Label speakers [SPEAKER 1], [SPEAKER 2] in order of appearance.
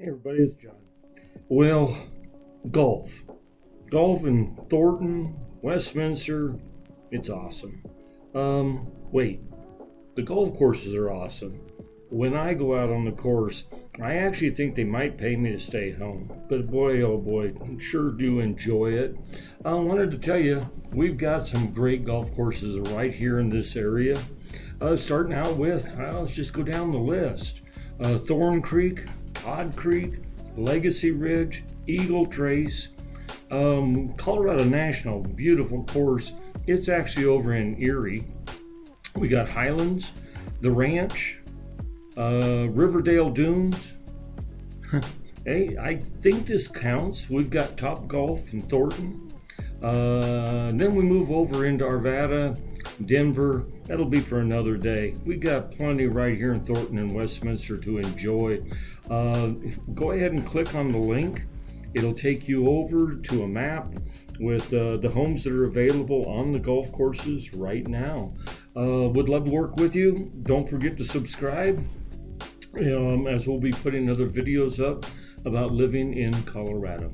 [SPEAKER 1] Hey everybody, it's John. Well, golf. Golf in Thornton, Westminster, it's awesome. Um, wait, the golf courses are awesome. When I go out on the course, I actually think they might pay me to stay home. But boy, oh boy, I sure do enjoy it. I wanted to tell you, we've got some great golf courses right here in this area. Uh, starting out with, uh, let's just go down the list. Uh, Thorn Creek, Todd Creek, Legacy Ridge, Eagle Trace, um, Colorado National, beautiful course. It's actually over in Erie. We got Highlands, The Ranch, uh, Riverdale Dunes. hey, I think this counts. We've got Top Golf in Thornton. Uh, then we move over into Arvada, Denver. That'll be for another day. We got plenty right here in Thornton and Westminster to enjoy. Uh, go ahead and click on the link. It'll take you over to a map with uh, the homes that are available on the golf courses right now. Uh, would love to work with you. Don't forget to subscribe um, as we'll be putting other videos up about living in Colorado.